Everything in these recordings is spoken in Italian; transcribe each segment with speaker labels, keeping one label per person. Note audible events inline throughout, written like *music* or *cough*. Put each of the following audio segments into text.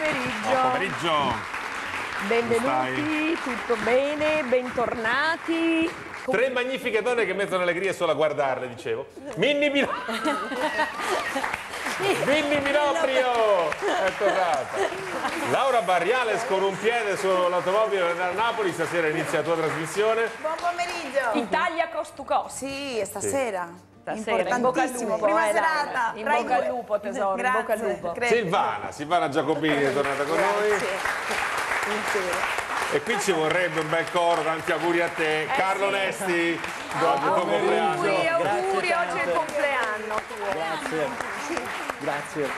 Speaker 1: Buon pomeriggio.
Speaker 2: Buon pomeriggio.
Speaker 1: Benvenuti, tutto bene, bentornati. Com-
Speaker 2: Tre magnifiche donne che mettono allegria solo a guardarle, dicevo. Minni Mino... *laughs* Minni Minoprio è tornata. Laura Barriales con un piede sull'automobile da Napoli, stasera inizia la tua trasmissione.
Speaker 3: Buon pomeriggio.
Speaker 1: Italia cost to cost.
Speaker 3: Sì, stasera.
Speaker 1: Stasera, in bocca al
Speaker 3: Importantissimo.
Speaker 1: lupo,
Speaker 3: Prima
Speaker 1: eh,
Speaker 3: serata.
Speaker 1: In bocca al lupo, tesoro, in bocca al
Speaker 3: Grazie,
Speaker 1: lupo.
Speaker 3: credo.
Speaker 2: Silvana, Silvana Giacobini è tornata con noi.
Speaker 3: Intero.
Speaker 2: E qui ci vorrebbe un bel coro, tanti auguri a te. Carlo
Speaker 1: sì.
Speaker 2: Nesti, oggi tuo compleanno.
Speaker 1: Auguri, auguri,
Speaker 4: Grazie
Speaker 1: oggi è il compleanno tuo.
Speaker 4: Grazie. Grazie.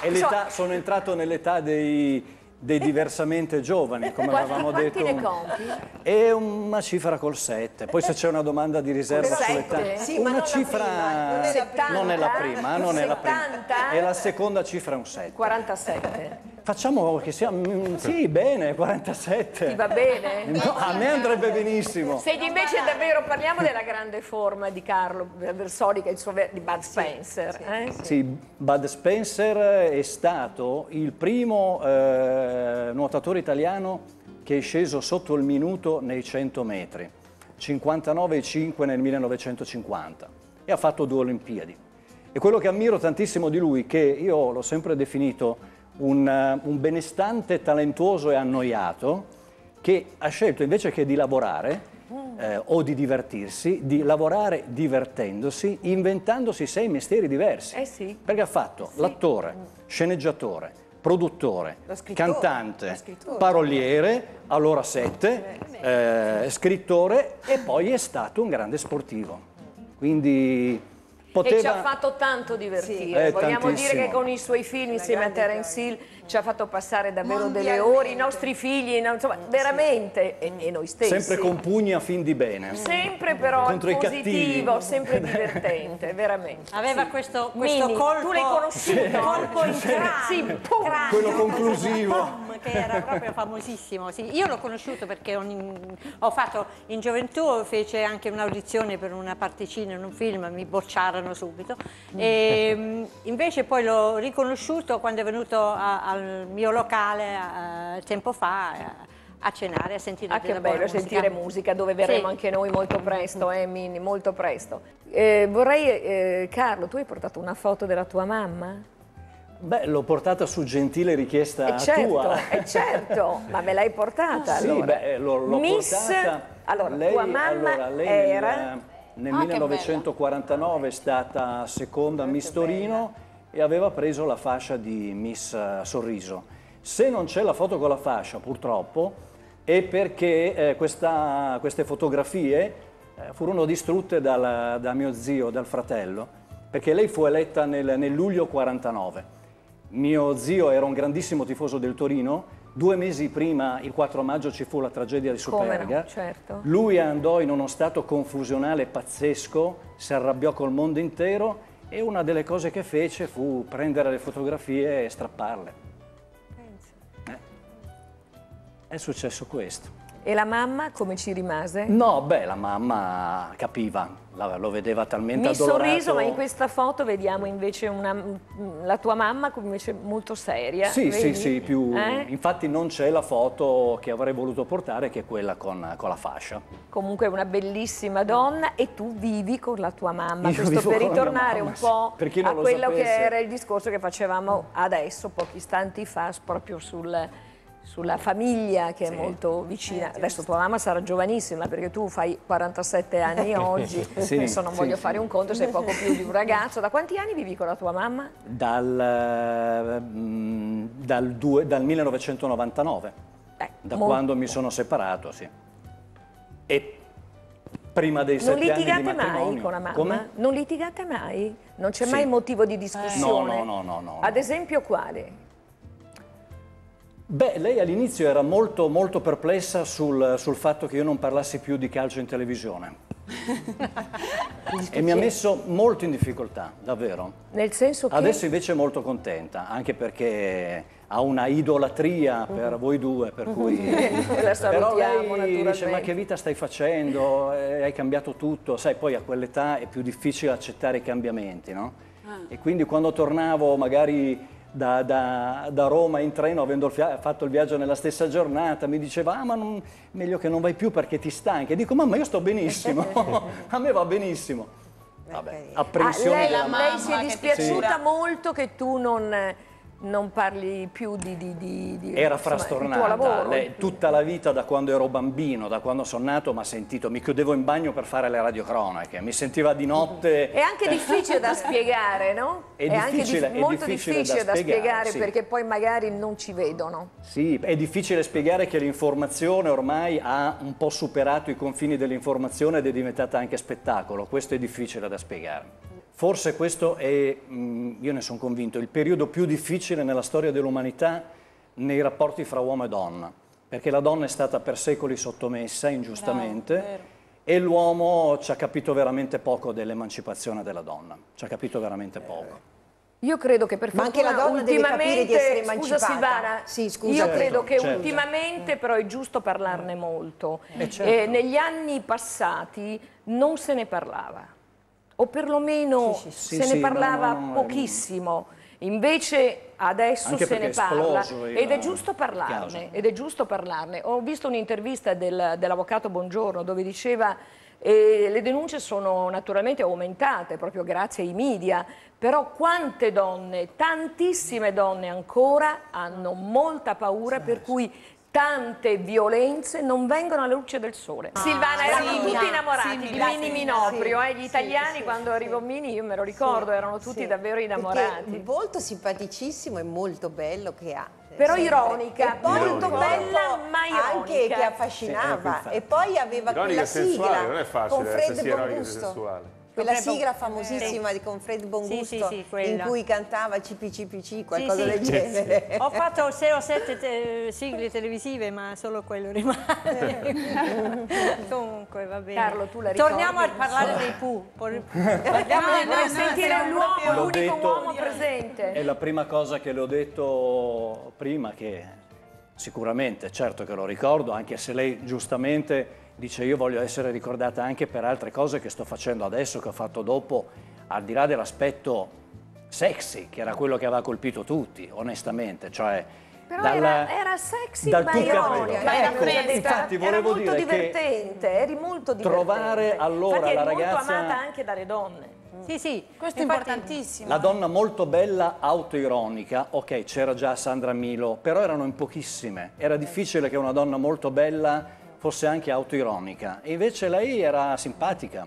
Speaker 4: E l'età, sono entrato nell'età dei, dei diversamente giovani, *laughs* come
Speaker 1: Quanti-
Speaker 4: avevamo
Speaker 1: quanti
Speaker 4: detto.
Speaker 1: ne compi?
Speaker 4: È una cifra col 7. Poi se c'è una domanda di riserva sull'età.
Speaker 3: Sì, ma
Speaker 4: una cifra
Speaker 3: prima, non è la prima.
Speaker 4: non è la prima, non è la prima.
Speaker 1: 70?
Speaker 4: E la seconda cifra è un 7.
Speaker 1: 47.
Speaker 4: Facciamo che sia mm, sì, bene, 47.
Speaker 1: Ti va bene?
Speaker 4: No, a me andrebbe benissimo.
Speaker 1: Senti, invece davvero parliamo della grande forma di Carlo Bersoli, che è il suo di Bud Spencer. eh?
Speaker 4: Sì, Bud Spencer è stato il primo eh, nuotatore italiano che è sceso sotto il minuto nei 100 metri, 59,5 nel 1950 e ha fatto due Olimpiadi. E quello che ammiro tantissimo di lui, che io l'ho sempre definito un, eh, un benestante talentuoso e annoiato, che ha scelto invece che di lavorare eh, o di divertirsi, di lavorare divertendosi, inventandosi sei mestieri diversi.
Speaker 1: Eh sì.
Speaker 4: Perché ha fatto l'attore, sceneggiatore, produttore, cantante, paroliere, allora sette, eh, scrittore e poi è stato un grande sportivo. Quindi poteva...
Speaker 1: E ci ha fatto tanto divertire.
Speaker 4: Eh,
Speaker 1: Vogliamo
Speaker 4: tantissimo.
Speaker 1: dire che con i suoi film insieme a Terence Hill ci ha fatto passare davvero delle ore, i nostri figli, insomma, veramente, e, e noi stessi.
Speaker 4: Sempre con pugni a fin di bene.
Speaker 1: Sempre però
Speaker 4: Contro i
Speaker 1: positivo,
Speaker 4: cattivi.
Speaker 1: sempre *laughs* divertente, veramente.
Speaker 5: Aveva
Speaker 1: Sì.
Speaker 5: questo, questo
Speaker 1: Mini,
Speaker 5: colpo,
Speaker 1: tu l'hai conosciuto?
Speaker 5: colpo in cranio,
Speaker 1: Sì, pum.
Speaker 5: cranio,
Speaker 4: Quello conclusivo.
Speaker 5: che era proprio famosissimo. Sì, io l'ho conosciuto perché ho, ho fatto in gioventù, fece anche un'audizione per una particina in un film, mi bocciarono subito. E, mm, invece poi l'ho riconosciuto quando è venuto a- al mio locale eh, tempo fa eh, a cenare, a sentire
Speaker 1: Ah, che bello sentire musica, dove verremo
Speaker 5: Sì.
Speaker 1: anche noi molto presto, eh, Mini, molto presto. Eh, vorrei, eh, Carlo, tu hai portato una foto della tua mamma?
Speaker 4: Beh, l'ho portata su gentile richiesta
Speaker 1: Eh certo,
Speaker 4: tua.
Speaker 1: eh certo, *laughs* ma me l'hai portata
Speaker 4: Sì,
Speaker 1: allora.
Speaker 4: beh, l'ho, l'ho
Speaker 1: Miss,
Speaker 4: portata.
Speaker 1: allora,
Speaker 4: lei,
Speaker 1: tua mamma
Speaker 4: allora, lei
Speaker 1: era...
Speaker 4: nel, nel
Speaker 5: Ah, che
Speaker 4: 1949 è stata seconda Miss Torino e aveva preso la fascia di Miss eh, Sorriso. Se non c'è la foto con la fascia, purtroppo, è perché eh, questa- queste fotografie eh, furono distrutte dal- da mio zio, dal fratello, perché lei fu eletta nel, nel luglio 49. Mio zio era un grandissimo tifoso del Torino. Due mesi prima, il 4 maggio, ci fu la tragedia di
Speaker 1: Come no,
Speaker 4: Superga.
Speaker 1: certo.
Speaker 4: Lui andò in uno stato confusionale pazzesco, si arrabbiò col mondo intero e una delle cose che fece fu prendere le fotografie e strapparle. Eh. È successo questo.
Speaker 1: E la mamma come ci rimase?
Speaker 4: No, beh, la mamma capiva, lo vedeva talmente
Speaker 1: Mi
Speaker 4: addolorato.
Speaker 1: sorriso, ma in questa foto vediamo invece una, la tua mamma invece molto seria.
Speaker 4: Sì, sì,
Speaker 1: vedi?
Speaker 4: sì, più...
Speaker 1: Eh?
Speaker 4: infatti non c'è la foto che avrei voluto portare che è quella con, con la fascia.
Speaker 1: Comunque è una bellissima donna e tu vivi con la tua mamma.
Speaker 4: Io
Speaker 1: Questo per ritornare
Speaker 4: mamma,
Speaker 1: un po'
Speaker 4: sì.
Speaker 1: A
Speaker 4: lo
Speaker 1: quello che
Speaker 4: sapesse.
Speaker 1: era il discorso che facevamo adesso, pochi istanti fa, proprio sul- sulla famiglia che è molto vicina. Adesso tua mamma sarà giovanissima perché tu fai 47 anni *laughs* oggi,
Speaker 4: Sì,
Speaker 1: adesso non voglio
Speaker 4: sì.
Speaker 1: fare un conto, sei poco più di un ragazzo. Da quanti anni vivi con la tua mamma?
Speaker 4: Dal, eh, dal, due- dal 1999,
Speaker 1: Eh,
Speaker 4: da
Speaker 1: mo-
Speaker 4: quando mi sono separato, sì. E prima dei
Speaker 1: Non
Speaker 4: sette anni di
Speaker 1: litigate mai
Speaker 4: matrimonio.
Speaker 1: con la mamma?
Speaker 4: Come?
Speaker 1: Non litigate mai? Non c'è mai motivo di discussione?
Speaker 4: No, no, no, no, no,
Speaker 1: Ad esempio quale?
Speaker 4: Beh, lei all'inizio era molto, molto perplessa sul, sul fatto che io non parlassi più di calcio in televisione. *laughs* e mi ha messo molto in difficoltà, davvero.
Speaker 1: Nel senso che...
Speaker 4: Adesso invece è molto contenta, anche perché ha una idolatria per voi due, per cui... *laughs*
Speaker 1: La salutiamo,
Speaker 4: Però lei dice, ma che vita stai facendo? Eh, hai cambiato tutto. Sai, poi a quell'età è più difficile accettare i cambiamenti, no?
Speaker 1: Ah.
Speaker 4: E quindi quando tornavo magari da, da- da Roma in treno, avendo fatto il viaggio nella stessa giornata, mi diceva, ah ma non- meglio che non vai più perché ti stanchi. E dico, mamma io sto benissimo, *laughs* *laughs* a me va benissimo. Vabbè,
Speaker 3: carino.
Speaker 1: Ah,
Speaker 4: apprensione
Speaker 1: lei,
Speaker 4: della
Speaker 3: mamma
Speaker 1: lei si è dispiaciuta molto che tu non, non parli più di, di, di, di-
Speaker 4: Era
Speaker 1: insomma,
Speaker 4: frastornata,
Speaker 1: lavoro.
Speaker 4: Tutta la vita da quando ero bambino, da quando sono nato, mi ha sentito, mi chiudevo in bagno per fare le radiocronache, mi sentiva di notte.
Speaker 1: È anche difficile da spiegare, no?
Speaker 4: È
Speaker 1: anche
Speaker 4: difficile- è
Speaker 1: molto
Speaker 4: difficile
Speaker 1: difficile,
Speaker 4: da
Speaker 1: da
Speaker 4: spiegare,
Speaker 1: spiegare
Speaker 4: sì.
Speaker 1: perché poi magari non ci vedono.
Speaker 4: Sì, è difficile spiegare che l'informazione ormai ha un po' superato i confini dell'informazione ed è diventata anche spettacolo, questo è difficile da spiegare. Forse questo è, mh, io ne sono convinto, il periodo più difficile nella storia dell'umanità nei rapporti fra uomo e donna, perché la donna è stata per secoli sottomessa ingiustamente e l'uomo ci ha capito veramente poco dell'emancipazione della donna, ci ha capito veramente poco.
Speaker 1: Io credo che per
Speaker 3: Ma anche
Speaker 1: fortuna
Speaker 3: la donna deve capire di
Speaker 1: ultimamente,
Speaker 3: essere
Speaker 1: scusa
Speaker 3: emancipata.
Speaker 1: Silvana,
Speaker 3: Sì, scusa.
Speaker 1: io
Speaker 4: Certo,
Speaker 1: credo che
Speaker 4: certo.
Speaker 1: ultimamente però è giusto parlarne molto.
Speaker 4: Eh, certo.
Speaker 1: Eh, negli anni passati non se ne parlava, o perlomeno
Speaker 4: Sì,
Speaker 1: se
Speaker 4: sì,
Speaker 1: ne parlava
Speaker 4: no, no, no,
Speaker 1: pochissimo. Invece adesso se ne parla ed è giusto parlarne, ed è giusto parlarne. Ho visto un'intervista del- dell'avvocato Bongiorno dove diceva e le denunce sono naturalmente aumentate proprio grazie ai media, però quante donne, tantissime donne ancora hanno molta paura per cui tante violenze non vengono alla luce del sole. Silvana, erano
Speaker 3: sì,
Speaker 1: tutti
Speaker 3: sì,
Speaker 1: innamorati
Speaker 3: sì,
Speaker 1: di
Speaker 3: sì,
Speaker 1: Mini
Speaker 3: sì,
Speaker 1: Minoprio,
Speaker 3: sì,
Speaker 1: eh, gli italiani quando arrivò Mini, io me lo ricordo, erano tutti
Speaker 6: Sì,
Speaker 1: davvero
Speaker 6: perché
Speaker 1: innamorati.
Speaker 6: Molto simpaticissimo e molto bello che ha.
Speaker 1: Però
Speaker 6: sempre.
Speaker 1: ironica,
Speaker 6: E poi
Speaker 1: molto bella, ma
Speaker 6: Anche
Speaker 1: ironica.
Speaker 6: che
Speaker 4: Sì,
Speaker 6: affascinava.
Speaker 4: infatti.
Speaker 6: e poi aveva
Speaker 2: Ironica
Speaker 6: quella
Speaker 2: e sensuale,
Speaker 6: sigla
Speaker 2: non è
Speaker 6: con
Speaker 2: facile
Speaker 6: Fred
Speaker 2: essere sia ironica che
Speaker 6: Bongusto.
Speaker 2: sensuale.
Speaker 6: Quella
Speaker 5: Fred
Speaker 6: sigla
Speaker 5: Bon-
Speaker 6: famosissima di con Fred Bongusto
Speaker 5: sì, sì,
Speaker 6: in
Speaker 5: quella.
Speaker 6: cui cantava CPCPC, qualcosa
Speaker 5: sì.
Speaker 6: del genere.
Speaker 5: Ho fatto sei o sette te- sigle televisive, ma solo quello rimane. *laughs* Comunque, va bene.
Speaker 1: Carlo, tu la
Speaker 5: Torniamo a parlare dei Pooh.
Speaker 1: Parliamo
Speaker 3: No,
Speaker 1: di
Speaker 3: no, no,
Speaker 1: sentire l'uomo, l'unico uomo presente.
Speaker 4: È la prima cosa che le ho detto prima, che sicuramente, certo che lo ricordo, anche se lei giustamente dice io voglio essere ricordata anche per altre cose che sto facendo adesso, che ho fatto dopo, al di là dell'aspetto sexy, che era quello che aveva colpito tutti, onestamente, cioè...
Speaker 1: Però
Speaker 4: dalla-
Speaker 1: era, era sexy
Speaker 4: dal
Speaker 1: ma ironica, era,
Speaker 4: Ecco,
Speaker 1: era-
Speaker 4: infatti
Speaker 1: era
Speaker 4: volevo
Speaker 1: molto
Speaker 4: dire che
Speaker 1: divertente, eri molto divertente.
Speaker 4: trovare allora
Speaker 1: Infatti
Speaker 4: la ragazza-
Speaker 1: molto amata anche dalle donne.
Speaker 5: Sì, sì.
Speaker 3: Questo è importantissimo.
Speaker 4: La donna molto bella, autoironica, ok, c'era già Sandra Milo, però erano in pochissime. Era difficile che una donna molto bella fosse anche autoironica. E invece lei era simpatica,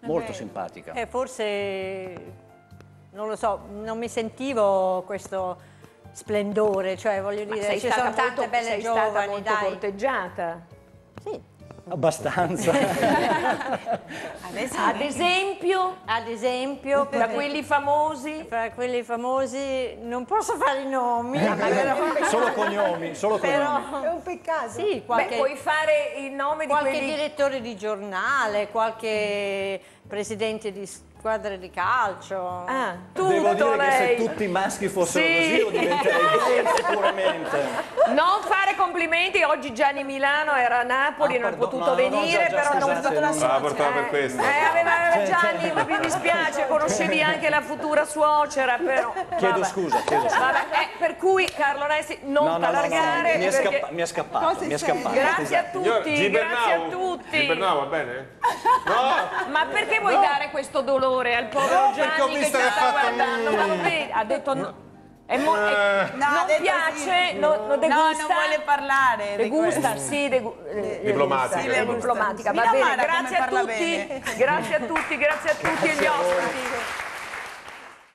Speaker 4: molto simpatica.
Speaker 5: Eh, forse, non lo so, non mi sentivo questo splendore, cioè voglio
Speaker 1: Ma
Speaker 5: dire,
Speaker 1: sei
Speaker 5: ci
Speaker 1: stata
Speaker 5: sono tante
Speaker 1: molto,
Speaker 5: belle
Speaker 1: sei
Speaker 5: giovani,
Speaker 1: stata molto
Speaker 5: dai.
Speaker 1: corteggiata.
Speaker 4: Abbastanza. *laughs*
Speaker 1: Ad esempio,
Speaker 5: Ad esempio,
Speaker 1: da quelli famosi,
Speaker 5: fra quelli famosi, non posso fare i nomi,
Speaker 4: solo cognomi, solo cognomi.
Speaker 5: però
Speaker 6: È un peccato.
Speaker 5: sì,
Speaker 1: beh,
Speaker 5: qualche,
Speaker 1: puoi fare il nome di
Speaker 5: qualche
Speaker 1: quelli...
Speaker 5: direttore di giornale, qualche presidente di squadre di calcio.
Speaker 1: Ah, tutto
Speaker 4: Devo dire che se
Speaker 1: lei.
Speaker 4: tutti maschi fossero
Speaker 1: Sì.
Speaker 4: così io diventerei *laughs* gay sicuramente.
Speaker 1: Non fare complimenti, oggi Gianni Milano era a Napoli,
Speaker 4: Ah,
Speaker 1: non
Speaker 4: perdono,
Speaker 1: potuto
Speaker 4: no, no, no,
Speaker 1: venire,
Speaker 4: già,
Speaker 1: però non
Speaker 4: scusate, non-
Speaker 2: Ah, portava per
Speaker 1: Eh,
Speaker 2: questo.
Speaker 1: Eh, aveva Gianni, ma mi dispiace, conoscevi anche la futura suocera, però.
Speaker 4: Chiedo
Speaker 1: vabbè.
Speaker 4: scusa, chiedo scusa.
Speaker 1: Vabbè, eh, per cui Carlo Nessi, non
Speaker 4: No, no, no, no,
Speaker 1: t'allargare
Speaker 4: mi è,
Speaker 1: perché-
Speaker 4: scappa- mi è scappato, mi è scappato.
Speaker 1: Grazie a
Speaker 4: esatto.
Speaker 1: Tutti,
Speaker 2: Gibernau,
Speaker 1: grazie a tutti.
Speaker 2: Gibernau, va bene? *laughs* No!
Speaker 1: Ma perché vuoi dare questo dolore al povero
Speaker 2: No, ho
Speaker 1: Gianni che
Speaker 2: visto
Speaker 1: ci
Speaker 2: che
Speaker 1: sta guardando? Ma lo vedi? Ha detto no. È mo- è-
Speaker 2: Eh.
Speaker 3: No,
Speaker 1: non piace,
Speaker 3: sì.
Speaker 1: no, non
Speaker 3: No,
Speaker 1: degusta.
Speaker 3: non vuole parlare di
Speaker 1: Degusta, sì, degu- eh,
Speaker 2: Diplomatica.
Speaker 1: sì, diplomatica. Va bene, grazie a tutti, grazie a tutti, grazie a tutti e gli ospiti.